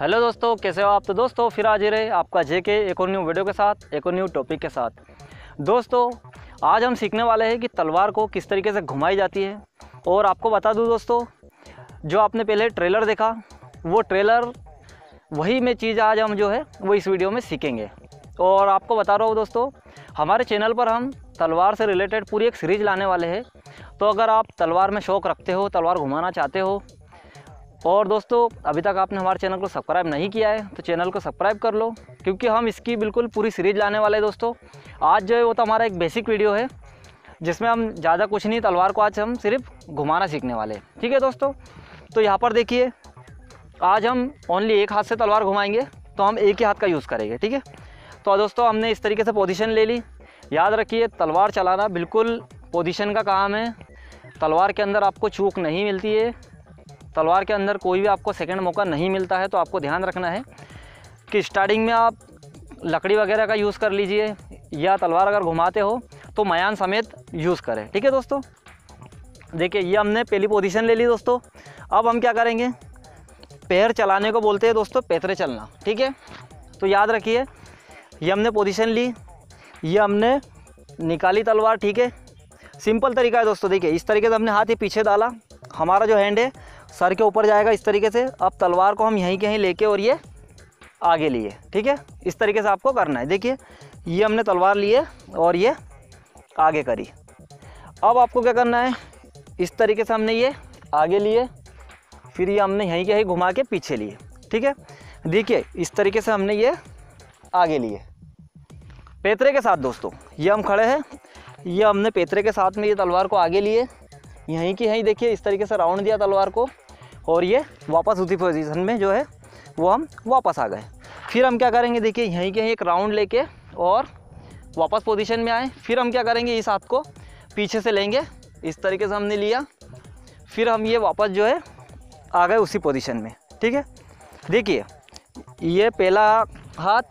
Hello दोस्तों, कैसे हो आप? तो दोस्तों, फिर आज ही रहे आपका जे के एक और न्यू वीडियो के साथ, एक और न्यू टॉपिक के साथ। दोस्तों, आज हम सीखने वाले हैं कि तलवार को किस तरीके से घुमाई जाती है। और आपको बता दूँ दोस्तों, जो आपने पहले ट्रेलर देखा, वो ट्रेलर वही में चीज़ आज हम जो है, वो इस वीडियो में सीखेंगे। और आपको बता रहा हूँ दोस्तों, हमारे चैनल पर हम तलवार से रिलेटेड पूरी एक सीरीज़ लाने वाले हैं। तो अगर आप तलवार में शौक़ रखते हो, तलवार घुमाना चाहते हो और दोस्तों, अभी तक आपने हमारे चैनल को सब्सक्राइब नहीं किया है तो चैनल को सब्सक्राइब कर लो, क्योंकि हम इसकी बिल्कुल पूरी सीरीज़ लाने वाले हैं दोस्तों। आज जो है, वो तो हमारा एक बेसिक वीडियो है, जिसमें हम ज़्यादा कुछ नहीं, तलवार को आज हम सिर्फ़ घुमाना सीखने वाले हैं। ठीक है दोस्तों? तो यहाँ पर देखिए, आज हम ओनली एक हाथ से तलवार घुमाएँगे तो हम एक ही हाथ का यूज़ करेंगे, ठीक है? तो दोस्तों, हमने इस तरीके से पोजीशन ले ली। याद रखिए, तलवार चलाना बिल्कुल पोजीशन का काम है। तलवार के अंदर आपको चूक नहीं मिलती है। तलवार के अंदर कोई भी आपको सेकेंड मौका नहीं मिलता है तो आपको ध्यान रखना है कि स्टार्टिंग में आप लकड़ी वगैरह का यूज़ कर लीजिए या तलवार अगर घुमाते हो तो मयान समेत यूज़ करें। ठीक है दोस्तों? देखिए, ये हमने पहली पोजीशन ले ली दोस्तों। अब हम क्या करेंगे? पैर चलाने को बोलते हैं दोस्तों, पैतरे चलना। ठीक है? तो याद रखिए, ये हमने पोजीशन ली, ये हमने निकाली तलवार, ठीक है? सिंपल तरीका है दोस्तों, देखिए, इस तरीके से हमने हाथ ही पीछे डाला। हमारा जो हैंड है सर के ऊपर जाएगा इस तरीके से। अब तलवार को हम यहीं के यहीं लेके और ये आगे लिए, ठीक है? इस तरीके से आपको करना है। देखिए, ये हमने तलवार लिए और ये आगे करी। अब आपको क्या करना है? इस तरीके से हमने ये आगे लिए, फिर ये हमने यहीं के यहीं घुमा के पीछे लिए, ठीक है? देखिए, इस तरीके से हमने ये आगे लिए। पेतरे के साथ दोस्तों, ये हम खड़े हैं। ये हमने पेतरे के साथ में ये तलवार को आगे लिए। यहीं की यहीं देखिए, इस तरीके से राउंड दिया तलवार को। और ये वापस उसी पोजीशन में जो है, वो हम वापस आ गए। फिर हम क्या करेंगे? देखिए, यहीं के एक राउंड लेके और वापस पोजीशन में आए। फिर हम क्या करेंगे? इस हाथ को पीछे से लेंगे। इस तरीके से हमने लिया। फिर हम ये वापस जो है, आ गए उसी पोजीशन में। ठीक है? देखिए, ये पहला हाथ,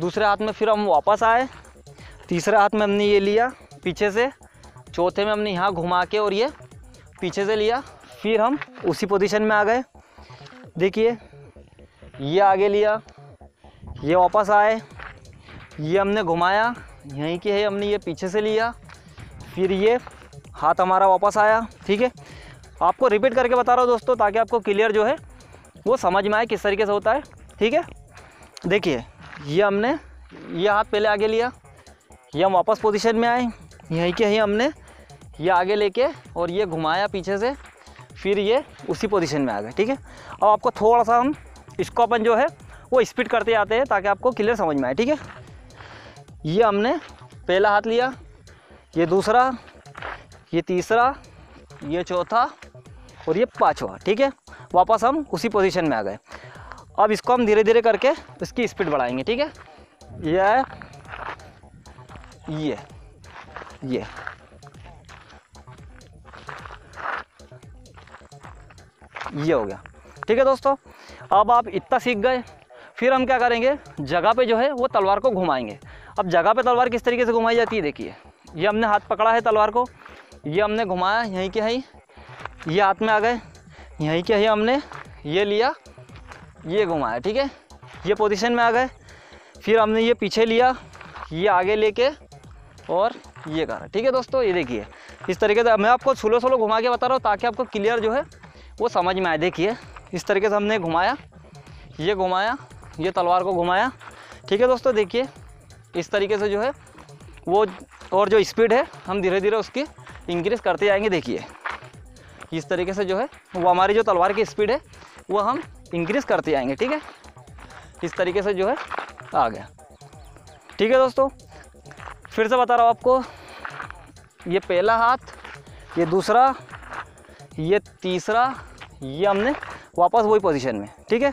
दूसरे हाथ में फिर हम वापस आए। तीसरे हाथ में हमने ये लिया पीछे से। चौथे में हमने यहाँ घुमा के और ये पीछे से लिया। फिर हम उसी पोजीशन में आ गए। देखिए, ये आगे लिया, ये वापस आए, ये हमने घुमाया, यहीं के है हमने ये पीछे से लिया, फिर ये हाथ हमारा वापस आया, ठीक है? आपको रिपीट करके बता रहा हूँ दोस्तों, ताकि आपको क्लियर जो है, वो समझ में आए किस तरीके से होता है, ठीक है? देखिए, ये हमने, ये हाथ पहले आगे लिया, ये हम वापस पोजीशन में आए, यहीं के ही हमने ये आगे लेके और ये घुमाया पीछे से। फिर ये उसी पोजीशन में आ गए, ठीक है? अब आपको थोड़ा सा हम इसको अपन जो है, वो स्पीड करते आते हैं ताकि आपको क्लियर समझ में आए, ठीक है? ये हमने पहला हाथ लिया, ये दूसरा, ये तीसरा, ये चौथा और ये पाँचवा, ठीक है? वापस हम उसी पोजीशन में आ गए। अब इसको हम धीरे धीरे करके इसकी स्पीड बढ़ाएँगे, ठीक है? ये ये ये। ये हो गया। ठीक है दोस्तों, अब आप इतना सीख गए, फिर हम क्या करेंगे? जगह पे जो है वो तलवार को घुमाएँगे। अब जगह पे तलवार किस तरीके से घुमाई जाती है, देखिए। ये हमने हाथ पकड़ा है तलवार को, ये हमने घुमाया, यहीं के यहीं, ये हाथ में आ गए, यहीं के यहीं हमने ये लिया, ये घुमाया, ठीक है? ये पोजीशन में आ गए, फिर हमने ये पीछे लिया, ये आगे लेके, और ये करा। ठीक है दोस्तों, ये देखिए, इस तरीके से मैं आपको स्लो स्लो घुमा के बता रहा हूँ, ताकि आपको क्लियर जो है वो समझ में आए देखिए, इस तरीके से हमने घुमाया, ये घुमाया, ये तलवार को घुमाया। ठीक है दोस्तों, देखिए, इस तरीके से जो है, वो और जो स्पीड है, हम धीरे धीरे उसकी इंक्रीज़ करते जाएँगे। देखिए, इस तरीके से जो है, वो हमारी जो तलवार की स्पीड है, वो हम इंक्रीज़ करते जाएँगे। ठीक है? इस तरीके से जो है, आ गया। ठीक है दोस्तों, फिर से बता रहा हूँ आपको, ये पहला हाथ, ये दूसरा ये तीसरा, ये हमने वापस वही पोजीशन में, ठीक है?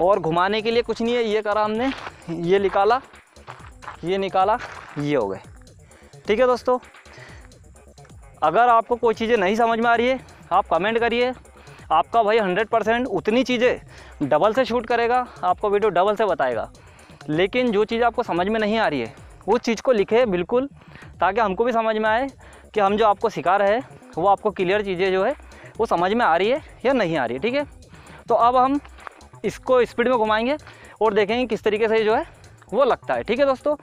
और घुमाने के लिए कुछ नहीं है, ये करा हमने, ये निकाला ये निकाला, ये हो गए। ठीक है दोस्तों? अगर आपको कोई चीज़ें नहीं समझ में आ रही है, आप कमेंट करिए। आपका भाई हंड्रेड परसेंट उतनी चीज़ें डबल से शूट करेगा, आपको वीडियो डबल से बताएगा। लेकिन जो चीज़ आपको समझ में नहीं आ रही है, उस चीज़ को लिखे बिल्कुल, ताकि हमको भी समझ में आए कि हम जो आपको सिखा रहे हैं वो आपको क्लियर चीज़ें जो है, वो समझ में आ रही है या नहीं आ रही है, ठीक है? तो अब हम इसको स्पीड में घुमाएँगे और देखेंगे किस तरीके से जो है, वो लगता है, ठीक है दोस्तों?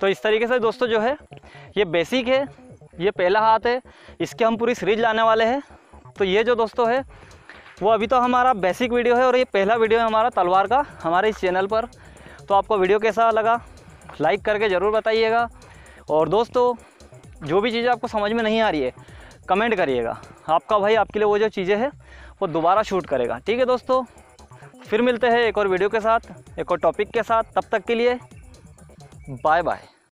तो इस तरीके से दोस्तों जो है, ये बेसिक है, ये पहला हाथ है, इसके हम पूरी सीरीज़ लाने वाले हैं। तो ये जो दोस्तों है, वो अभी तो हमारा बेसिक वीडियो है और ये पहला वीडियो है हमारा तलवार का, हमारे इस चैनल पर। तो आपको वीडियो कैसा लगा लाइक करके ज़रूर बताइएगा। और दोस्तों, जो भी चीज़ें आपको समझ में नहीं आ रही है कमेंट करिएगा। आपका भाई आपके लिए वो जो चीज़ें हैं, वो दोबारा शूट करेगा। ठीक है दोस्तों, फिर मिलते हैं एक और वीडियो के साथ, एक और टॉपिक के साथ। तब तक के लिए Bye-bye.